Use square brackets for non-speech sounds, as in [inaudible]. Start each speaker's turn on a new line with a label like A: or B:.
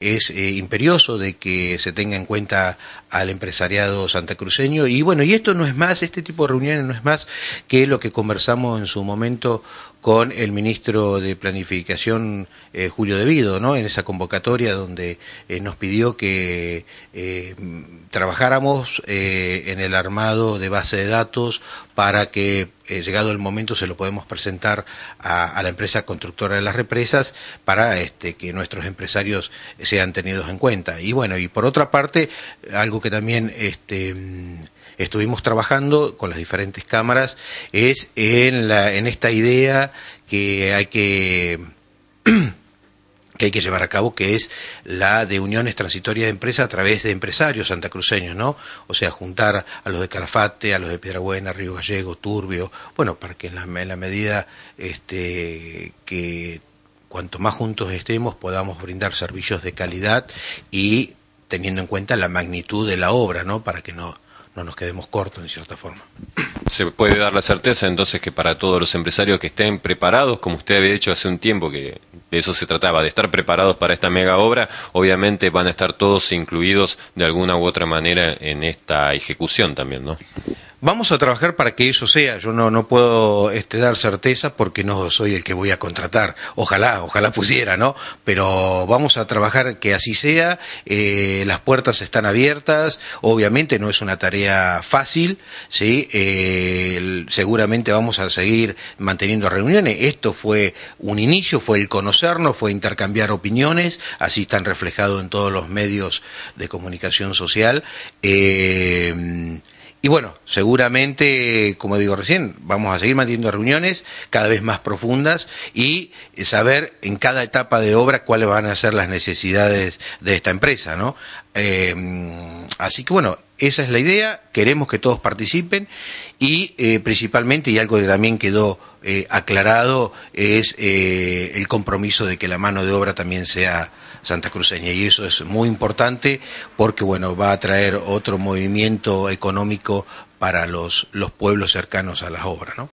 A: es eh, imperioso de que se tenga en cuenta al empresariado santacruceño y bueno, y esto no es más, este tipo de reuniones no es más que lo que conversamos en su momento con el ministro de Planificación eh, Julio Devido, ¿no? En esa convocatoria donde eh, nos pidió que trabajáramos en el armado de base de datos para que llegado el momento se lo podemos presentar a, la empresa constructora de las represas para este, que nuestros empresarios sean tenidos en cuenta. Y bueno, y por otra parte, algo que también este, estuvimos trabajando con las diferentes cámaras es en, la, en esta idea que hay que [clears throat] que hay que llevar a cabo, que es la de uniones transitorias de empresas a través de empresarios santacruceños, ¿no? O sea, juntar a los de Calafate, a los de Piedrabuena, Río Gallego, Turbio, bueno, para que en la, en la medida este, que cuanto más juntos estemos podamos brindar servicios de calidad y teniendo en cuenta la magnitud de la obra, ¿no? Para que no, no nos quedemos cortos en cierta forma.
B: Se puede dar la certeza entonces que para todos los empresarios que estén preparados, como usted había dicho hace un tiempo que de eso se trataba, de estar preparados para esta mega obra, obviamente van a estar todos incluidos de alguna u otra manera en esta ejecución también, ¿no?
A: Vamos a trabajar para que eso sea. Yo no, no puedo este, dar certeza porque no soy el que voy a contratar. Ojalá, ojalá pusiera, ¿no? Pero vamos a trabajar que así sea. Eh, las puertas están abiertas. Obviamente no es una tarea fácil, ¿sí? Eh, seguramente vamos a seguir manteniendo reuniones. Esto fue un inicio, fue el conocernos, fue intercambiar opiniones. Así están reflejados en todos los medios de comunicación social. Eh, y bueno, seguramente, como digo recién, vamos a seguir manteniendo reuniones cada vez más profundas y saber en cada etapa de obra cuáles van a ser las necesidades de esta empresa, ¿no? Eh, así que bueno, esa es la idea, queremos que todos participen y eh, principalmente, y algo que también quedó eh, aclarado, es el compromiso de que la mano de obra también sea Santa Cruceña y eso es muy importante porque bueno va a traer otro movimiento económico para los, los pueblos cercanos a las obras, ¿no?